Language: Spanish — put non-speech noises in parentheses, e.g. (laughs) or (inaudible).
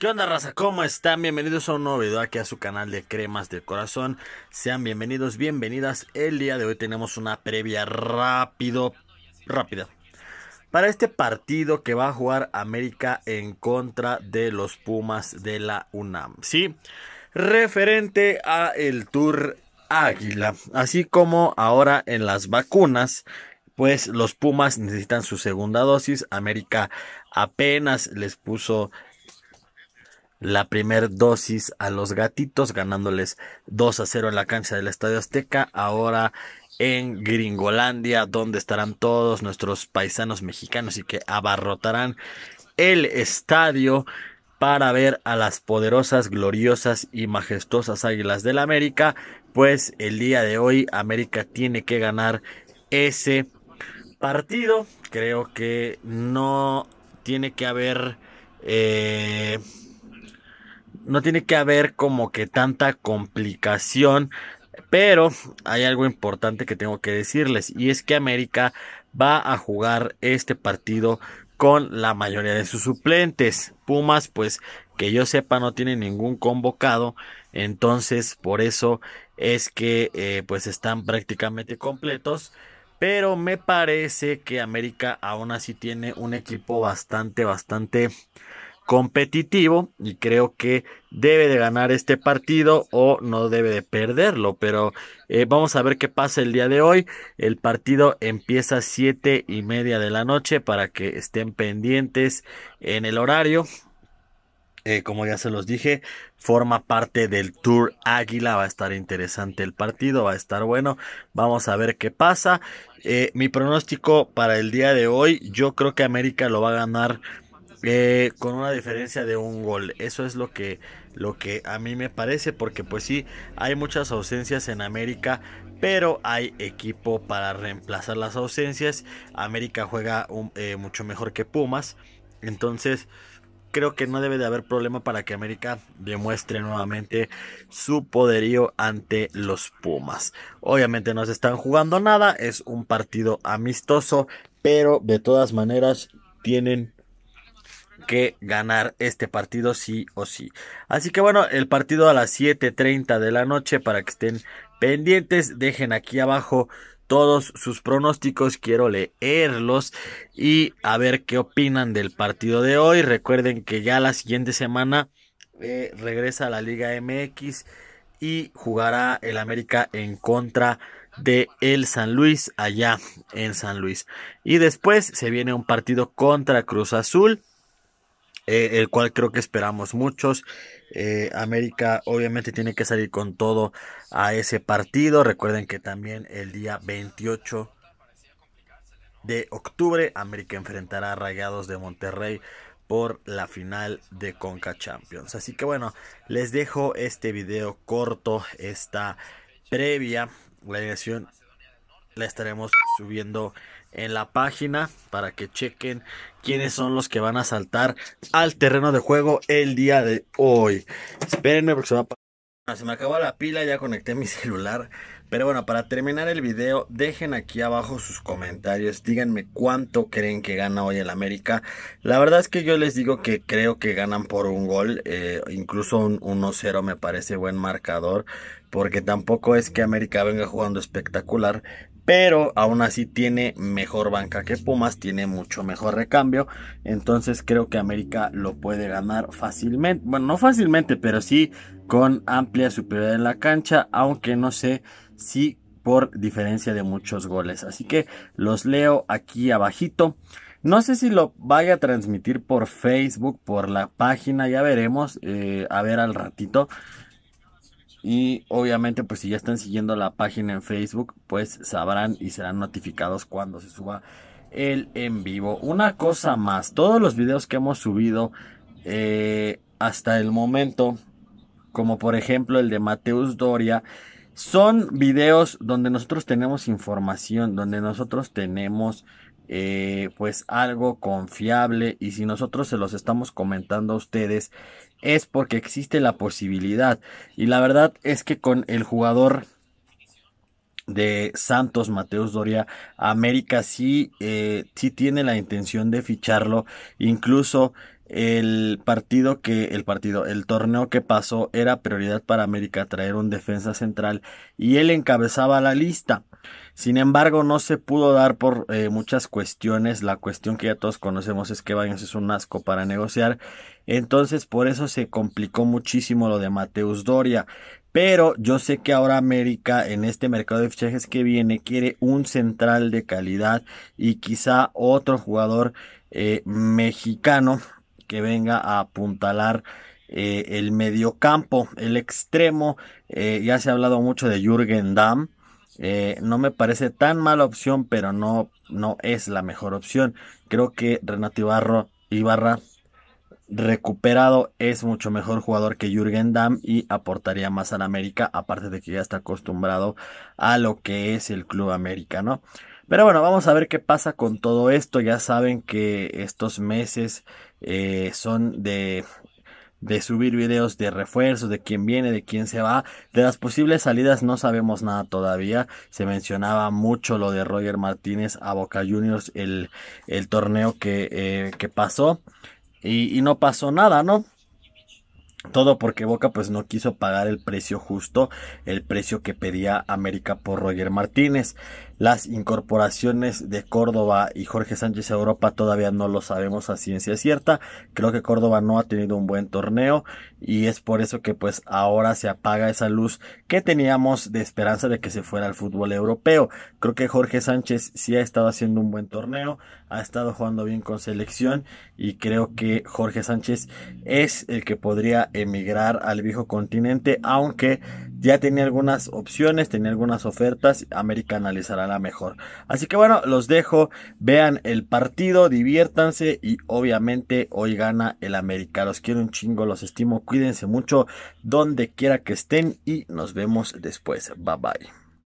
¿Qué onda, raza? ¿Cómo están? Bienvenidos a un nuevo video aquí a su canal de Cremas de Corazón. Sean bienvenidos, bienvenidas. El día de hoy tenemos una previa rápido, rápida. Para este partido que va a jugar América en contra de los Pumas de la UNAM. Sí, referente a el Tour Águila. Así como ahora en las vacunas pues los Pumas necesitan su segunda dosis. América apenas les puso la primera dosis a los gatitos, ganándoles 2 a 0 en la cancha del Estadio Azteca. Ahora en Gringolandia, donde estarán todos nuestros paisanos mexicanos y que abarrotarán el estadio para ver a las poderosas, gloriosas y majestuosas Águilas del América. Pues el día de hoy América tiene que ganar ese partido. Creo que no tiene que haber... Eh, no tiene que haber como que tanta complicación. Pero hay algo importante que tengo que decirles y es que América va a jugar este partido con la mayoría de sus suplentes. Pumas, pues que yo sepa, no tiene ningún convocado. Entonces, por eso es que eh, pues están prácticamente completos. Pero me parece que América aún así tiene un equipo bastante, bastante competitivo y creo que debe de ganar este partido o no debe de perderlo pero eh, vamos a ver qué pasa el día de hoy el partido empieza a siete y media de la noche para que estén pendientes en el horario eh, como ya se los dije, forma parte del Tour Águila. Va a estar interesante el partido, va a estar bueno. Vamos a ver qué pasa. Eh, mi pronóstico para el día de hoy, yo creo que América lo va a ganar eh, con una diferencia de un gol. Eso es lo que, lo que a mí me parece, porque pues sí, hay muchas ausencias en América, pero hay equipo para reemplazar las ausencias. América juega eh, mucho mejor que Pumas, entonces creo que no debe de haber problema para que América demuestre nuevamente su poderío ante los Pumas. Obviamente no se están jugando nada, es un partido amistoso, pero de todas maneras tienen que ganar este partido sí o sí. Así que bueno, el partido a las 7.30 de la noche para que estén pendientes. Dejen aquí abajo todos sus pronósticos, quiero leerlos y a ver qué opinan del partido de hoy. Recuerden que ya la siguiente semana eh, regresa a la Liga MX y jugará el América en contra de el San Luis allá en San Luis. Y después se viene un partido contra Cruz Azul eh, el cual creo que esperamos muchos. Eh, América obviamente tiene que salir con todo a ese partido. Recuerden que también el día 28 de octubre América enfrentará a Rayados de Monterrey por la final de Conca Champions. Así que bueno, les dejo este video corto, esta previa. La dirección la estaremos subiendo en la página para que chequen quiénes son los que van a saltar al terreno de juego el día de hoy. Espérenme porque se va a... Se me acabó la pila, ya conecté mi (laughs) celular. Pero bueno, para terminar el video, dejen aquí abajo sus comentarios. Díganme cuánto creen que gana hoy el América. La verdad es que yo les digo que creo que ganan por un gol. Eh, incluso un 1-0 me parece buen marcador. Porque tampoco es que América venga jugando espectacular pero aún así tiene mejor banca que Pumas, tiene mucho mejor recambio, entonces creo que América lo puede ganar fácilmente, bueno, no fácilmente, pero sí con amplia superioridad en la cancha, aunque no sé si por diferencia de muchos goles, así que los leo aquí abajito. No sé si lo vaya a transmitir por Facebook, por la página, ya veremos, eh, a ver al ratito. Y obviamente, pues si ya están siguiendo la página en Facebook, pues sabrán y serán notificados cuando se suba el en vivo. Una cosa más, todos los videos que hemos subido eh, hasta el momento, como por ejemplo el de Mateus Doria, son videos donde nosotros tenemos información, donde nosotros tenemos eh, pues algo confiable y si nosotros se los estamos comentando a ustedes es porque existe la posibilidad. Y la verdad es que con el jugador de Santos Mateus Doria América sí, eh, sí tiene la intención de ficharlo incluso el partido que el partido, el torneo que pasó era prioridad para América traer un defensa central y él encabezaba la lista. Sin embargo, no se pudo dar por eh, muchas cuestiones. La cuestión que ya todos conocemos es que Baños es un asco para negociar. Entonces, por eso se complicó muchísimo lo de Mateus Doria. Pero yo sé que ahora América en este mercado de fichajes que viene quiere un central de calidad y quizá otro jugador eh, mexicano que venga a apuntalar eh, el mediocampo, el extremo. Eh, ya se ha hablado mucho de Jürgen Damm. Eh, no me parece tan mala opción, pero no, no es la mejor opción. Creo que Renato Ibarro, Ibarra recuperado es mucho mejor jugador que Jürgen Damm y aportaría más al América, aparte de que ya está acostumbrado a lo que es el Club América, ¿no? Pero bueno, vamos a ver qué pasa con todo esto. Ya saben que estos meses eh, son de, de subir videos de refuerzos, de quién viene, de quién se va. De las posibles salidas no sabemos nada todavía. Se mencionaba mucho lo de Roger Martínez a Boca Juniors, el, el torneo que, eh, que pasó. Y, y no pasó nada, ¿no? Todo porque Boca pues no quiso pagar el precio justo, el precio que pedía América por Roger Martínez. Las incorporaciones de Córdoba y Jorge Sánchez a Europa todavía no lo sabemos a ciencia cierta. Creo que Córdoba no ha tenido un buen torneo y es por eso que pues ahora se apaga esa luz que teníamos de esperanza de que se fuera al fútbol europeo. Creo que Jorge Sánchez sí ha estado haciendo un buen torneo, ha estado jugando bien con selección y creo que Jorge Sánchez es el que podría emigrar al viejo continente, aunque ya tenía algunas opciones, tenía algunas ofertas, América analizará mejor. Así que bueno, los dejo, vean el partido, diviértanse y obviamente hoy gana el América. Los quiero un chingo, los estimo, cuídense mucho donde quiera que estén y nos vemos después. Bye bye.